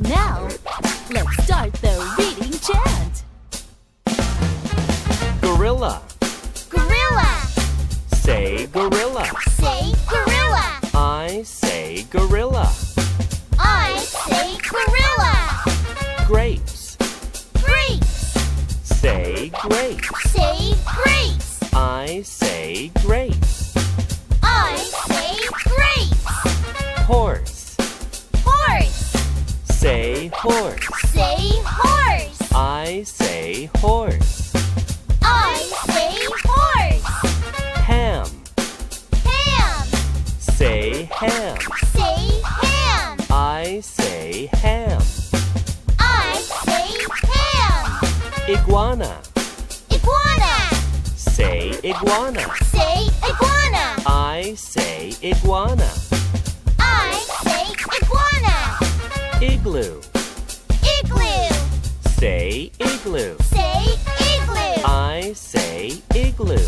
Now, let's start the reading chant. Gorilla. Gorilla. Say gorilla. Say gorilla. I say gorilla. I say gorilla. Grapes. Grapes. Say grapes. Say grapes. I say grapes. Say horse. Say horse. I say horse. I say horse. Ham. Ham. Say ham. Say ham. I say ham. I say ham. Iguana. Iguana. Say iguana. Say iguana. I say iguana. I say iguana. Igloo. Say igloo. Say igloo. I say igloo.